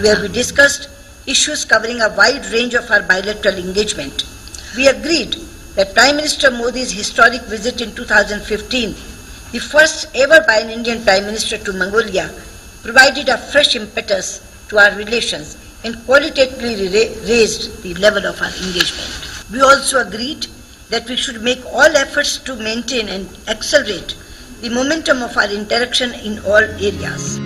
where we discussed issues covering a wide range of our bilateral engagement. We agreed that Prime Minister Modi's historic visit in 2015, the first ever by an Indian Prime Minister to Mongolia, provided a fresh impetus to our relations and qualitatively raised the level of our engagement. We also agreed that we should make all efforts to maintain and accelerate the momentum of our interaction in all areas.